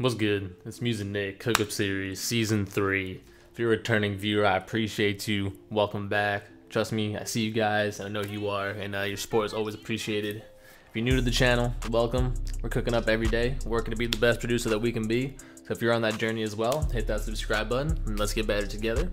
What's good? It's Music Nick, Cookup Series, Season 3. If you're a returning viewer, I appreciate you. Welcome back. Trust me, I see you guys, and I know you are, and uh, your support is always appreciated. If you're new to the channel, welcome. We're cooking up every day, working to be the best producer that we can be. So if you're on that journey as well, hit that subscribe button, and let's get better together.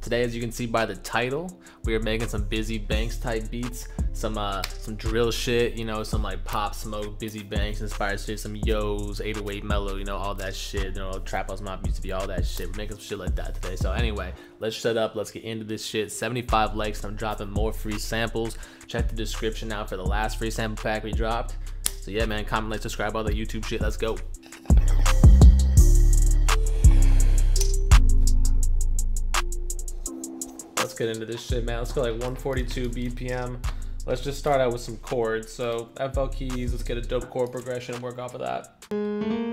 Today, as you can see by the title, we are making some Bizzy Banks type beats, some uh, some drill shit, you know, some like pop smoke, Bizzy Banks inspired shit, some yo's, 808 Melo, you know, all that shit, you know, trap house mob used to be all that shit. We're making some shit like that today. So anyway, let's shut up, let's get into this shit. 75 likes, I'm dropping more free samples. Check the description out for the last free sample pack we dropped. So yeah, man, comment, like, subscribe, all the YouTube shit. Let's go. Get into this shit, man. Let's go like 142 BPM. Let's just start out with some chords. So FL keys, let's get a dope chord progression and work off of that.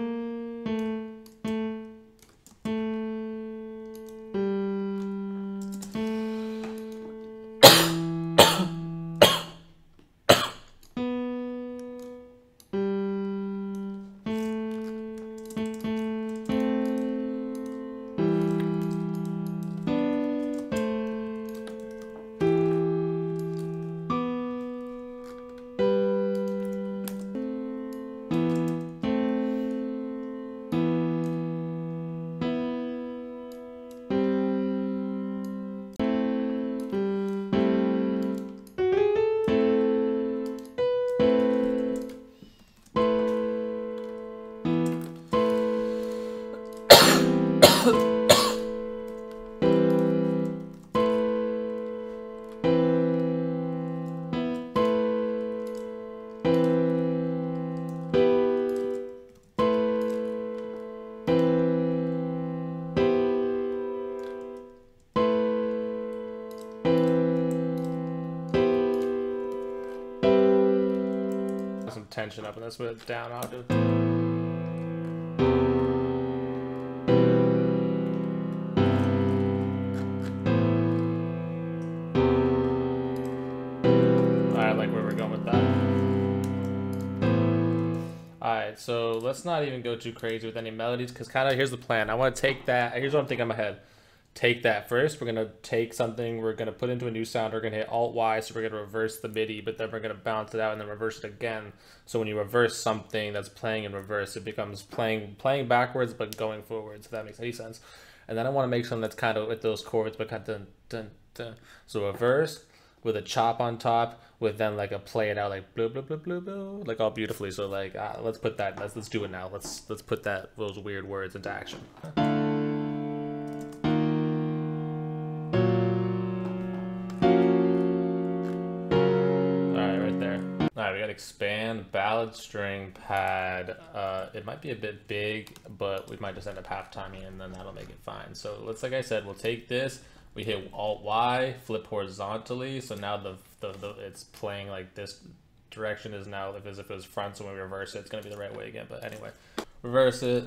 Tension up and put it down octave. I like where we're going with that. Alright, so let's not even go too crazy with any melodies because kind of here's the plan. I want to take that. Here's what I'm thinking in my head take that first. We're gonna take something, we're gonna put into a new sound, we're gonna hit Alt Y, so we're gonna reverse the MIDI, but then we're gonna bounce it out and then reverse it again. So when you reverse something that's playing in reverse, it becomes playing playing backwards but going forwards, if that makes any sense. And then I wanna make something that's kind of with those chords, but kind of dun, dun, dun. So reverse with a chop on top, with then like a play it out like blue blue blue blue blue, like all beautifully. So like uh, let's put that let's let's do it now. Let's let's put that those weird words into action. Expand, ballad string pad. Uh, it might be a bit big, but we might just end up half timing and then that'll make it fine. So let's, like I said, we'll take this, we hit Alt Y, flip horizontally. So now the, the, the it's playing like this direction is now as if it was front. So when we reverse it, it's gonna be the right way again. But anyway, reverse it.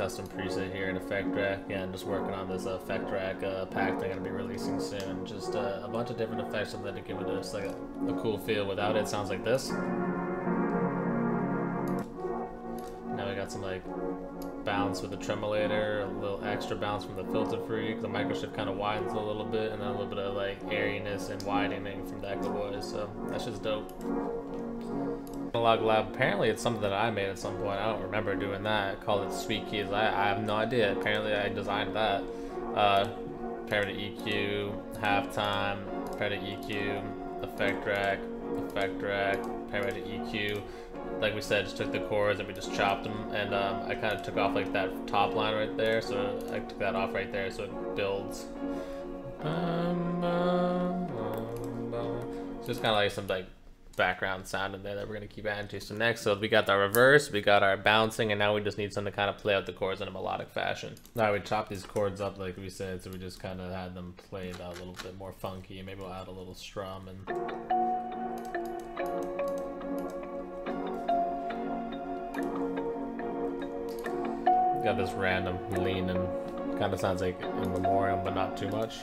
Custom preset here in Effect Rack. Yeah, I'm just working on this Effect Rack uh, pack they're gonna be releasing soon. Just uh, a bunch of different effects that to give it just like a, a, cool feel. Without it, it sounds like this. Now we got some like bounce with the tremolator, a little extra bounce from the filter freak. The microshift kind of widens a little bit, and then a little bit of like airiness and widening from the Echo Boys. So that's just dope. Analog Lab, apparently it's something that I made at some point. I don't remember doing that. Call it Sweet Keys. I, I have no idea. Apparently I designed that. Uh, pair EQ, halftime, pair EQ, effect rack, effect rack, pair EQ. Like we said, just took the chords and we just chopped them. And um, I kind of took off like that top line right there. So I took that off right there so it builds. Um, um, um, just kind of like some like background sound in there that we're going to keep adding to. So next, so we got our reverse, we got our bouncing, and now we just need something to kind of play out the chords in a melodic fashion. Now we chop these chords up like we said, so we just kind of had them played a little bit more funky, maybe we'll add a little strum and... got this random lean and kind of sounds like in memoriam, but not too much.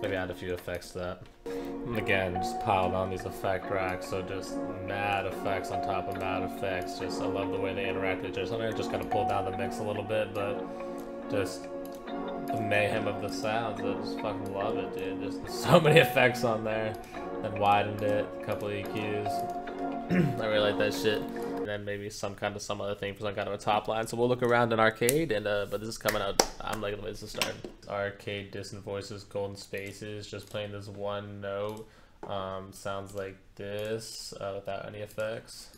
Maybe add a few effects to that. Again, just piled on these effect racks, so just mad effects on top of mad effects. Just I love the way they interact with each other. Sometimes just kind of pull down the mix a little bit, but just the mayhem of the sounds. I just fucking love it, dude. Just so many effects on there. Then widened it, a couple EQs. I really like that shit. And then maybe some kind of some other thing for some kind of a top line. So we'll look around in arcade, and uh, but this is coming out. I'm liking the way this is starting. Arcade distant voices, golden spaces, just playing this one note. Um, sounds like this uh, without any effects.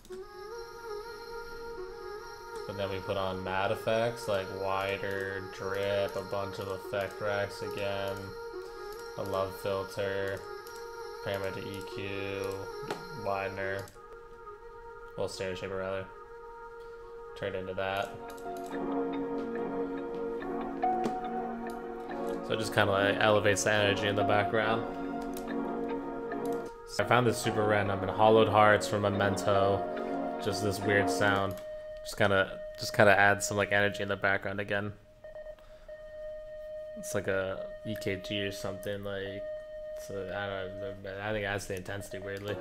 But then we put on matte effects like wider, drip, a bunch of effect racks again, a love filter, parameter EQ, widener, well stereo shaper rather. Turn into that. So it just kind of like elevates the energy in the background. I found this super random in Hollowed Hearts from Memento. Just this weird sound. Just kind of just kind of adds some like energy in the background again. It's like a EKG or something like. So I don't know. I think it adds the intensity weirdly.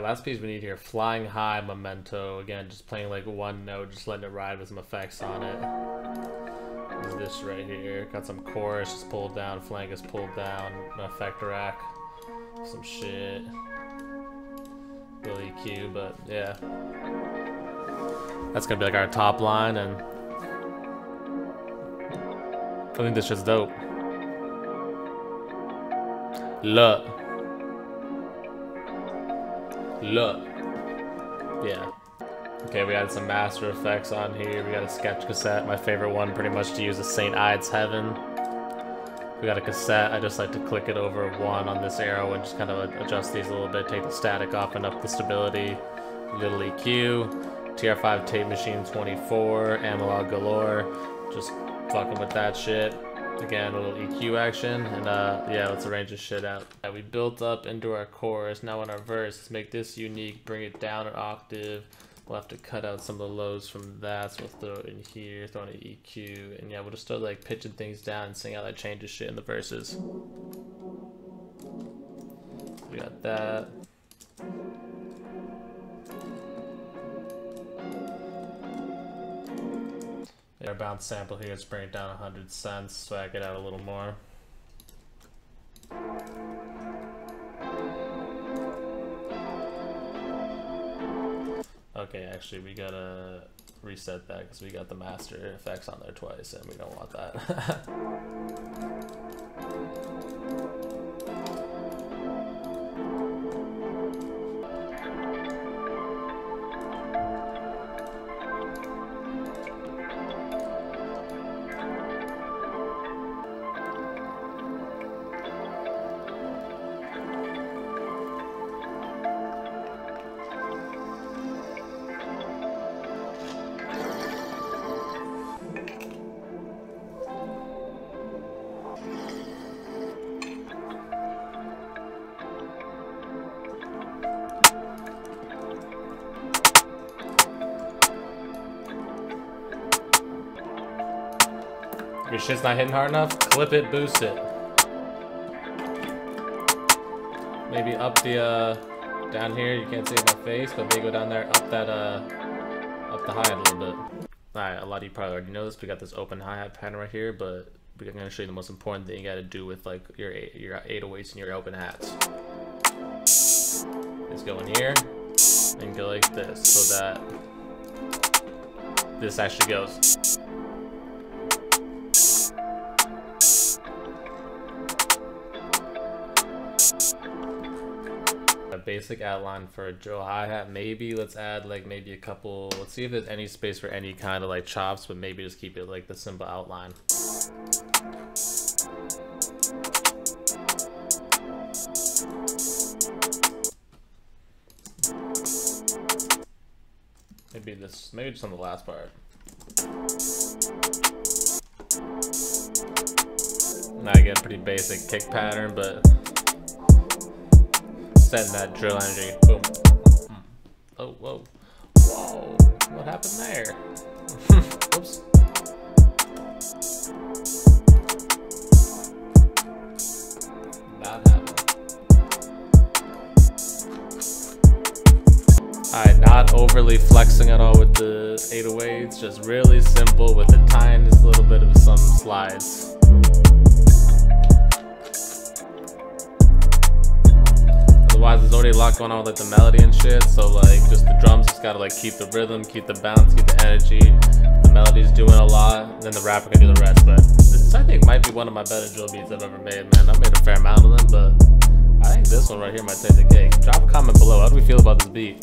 Last piece we need here, Flying High Memento. Again, just playing like one note, just letting it ride with some effects on it. Is this right here? Got some chorus just pulled down, flank is pulled down, an effect rack, some shit. Really cute, but yeah. That's gonna be like our top line, and I think this is dope. Look. Look. Yeah. Okay, we had some master effects on here. We got a sketch cassette, my favorite one pretty much to use is St. Ides Heaven. We got a cassette, I just like to click it over one on this arrow and just kind of adjust these a little bit, take the static off and up the stability. Little EQ, TR5 tape machine 24, analog galore, just fucking with that shit. Again, a little EQ action, and uh, yeah, let's arrange this shit out. Yeah, we built up into our chorus, now in our verse, let's make this unique, bring it down an octave, We'll have to cut out some of the lows from that, so we'll throw it in here, throw in an EQ, and yeah, we'll just start like pitching things down and seeing how that changes shit in the verses. We got that. Our bounce sample here, let's bring it down 100 cents so I get out a little more. Okay, actually, we gotta reset that because we got the master effects on there twice and we don't want that. shit's not hitting hard enough? Clip it, boost it. Maybe up the, uh, down here, you can't see my face, but maybe go down there, up that, uh, up the hi-hat a little bit. Alright, a lot of you probably already know this. We got this open hi-hat pattern right here, but we're gonna show you the most important thing you gotta do with like your your 808s and your open hats. Is go in here and go like this so that this actually goes. Basic outline for a drill hi-hat. Maybe let's add like maybe a couple, let's see if there's any space for any kind of like chops, but maybe just keep it like the simple outline. Maybe this, maybe just on the last part. Now I get a pretty basic kick pattern, but setting that drill energy. Boom. Hmm. Oh, whoa. Whoa. What happened there? Oops. That happened. Alright, not overly flexing at all with the 808s, just really simple with the tiniest little bit of some slides. There's already a lot going on with like the melody and shit, so like just the drums just gotta like keep the rhythm, keep the bounce, keep the energy. The melody's doing a lot, then the rapper can do the rest, but this I think might be one of my better drill beats I've ever made, man. I've made a fair amount of them, but I think this one right here might take the cake. Drop a comment below, how do we feel about this beat?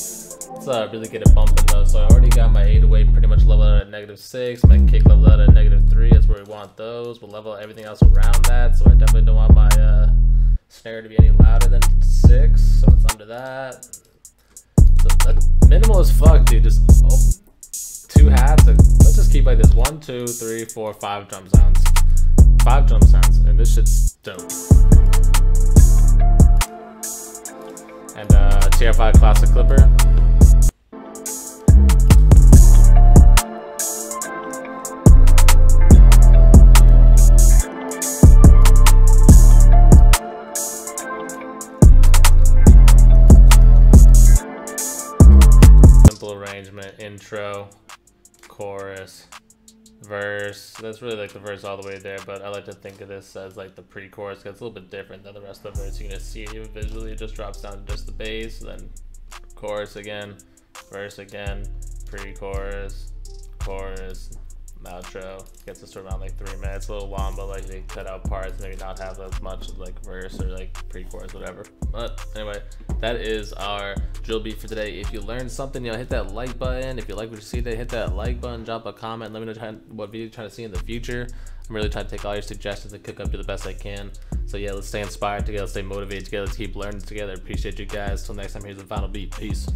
Let's uh, really get it bumping though. So I already got my 808 pretty much leveled at negative 6. My kick leveled at negative 3. That's where we want those. We'll level everything else around that. So I definitely don't want my uh, snare to be any louder than 6. So it's under that. So minimal as fuck, dude. Just oh, two hats. let's just keep like this. One, two, three, four, five drum sounds. Five drum sounds. And this shit's dope. And uh, TR5 Classic Clipper. Arrangement, intro, chorus, verse. That's really like the verse all the way there, but I like to think of this as like the pre-chorus because it's a little bit different than the rest of the verse. You can just see it even visually. It just drops down to just the bass, then chorus again, verse again, pre-chorus, chorus, outro. Gets us to around like three minutes. A little long but like they cut out parts maybe not have as much like verse or like pre-chorus whatever. But anyway that is our drill beat for today. If you learned something you know hit that like button. If you like what you see today hit that like button drop a comment let me know what video you're trying to see in the future. I'm really trying to take all your suggestions and cook up to the best i can. So yeah let's stay inspired together stay motivated together let's keep learning together. Appreciate you guys. Till next time here's the final beat. Peace